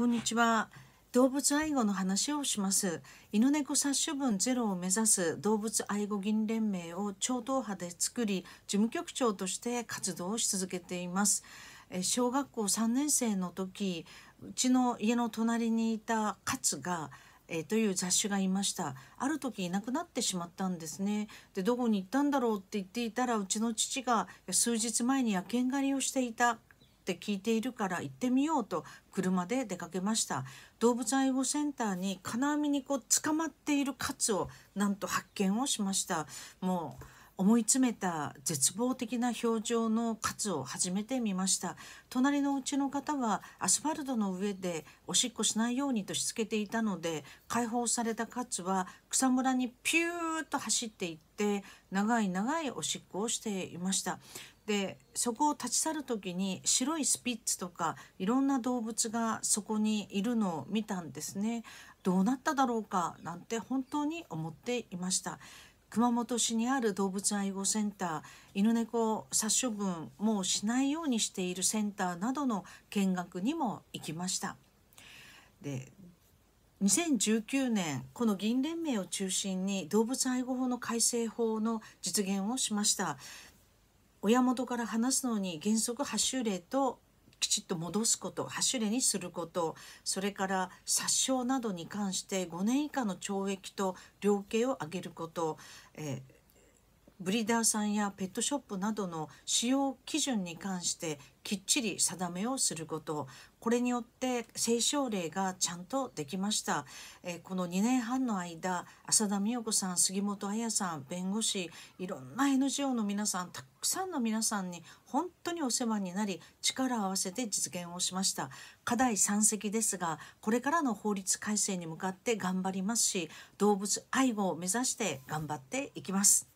こんにちは。動物愛護の話をします。犬猫殺処分ゼロを目指す動物愛護議員連盟を超党派で作り事務局長として活動をし続けています。小学校3年生の時うちの家の隣にいた勝がえ、という雑種がいました。ある時いなくなってしまったんですね。でどこに行ったんだろうって言っていたらうちの父が数日前に野犬狩りをしていた。って聞いているから行ってみようと車で出かけました。動物愛護センターに金網にこう捕まっているカツをなんと発見をしました。もう思い詰めた絶望的な表情のカツを初めて見ました。隣のうちの方はアスファルトの上でおしっこしないようにとしつけていたので解放されたカツは草むらにピューッと走っていって長い長いおしっこをしていました。でそこを立ち去る時に白いスピッツとかいろんな動物がそこにいるのを見たんですね。どうなっただろうかなんて本当に思っていました。熊本市にある動物愛護センター犬猫殺処分もうしないようにしているセンターなどの見学にも行きました。で2019年この議員連盟を中心に動物愛護法の改正法の実現をしました。親元から話すのに原則8種例ときちっと戻すこと走れにすることそれから殺傷などに関して5年以下の懲役と量刑を上げること、えーブリーダーさんやペットショップなどの使用基準に関してきっちり定めをすること。これによって清少例がちゃんとできました、え、この2年半の間浅田美代子さん杉本彩さん弁護士いろんな NGO の皆さんたくさんの皆さんに本当にお世話になり力を合わせて実現をしました。課題山積ですがこれからの法律改正に向かって頑張りますし動物愛護を目指して頑張っていきます。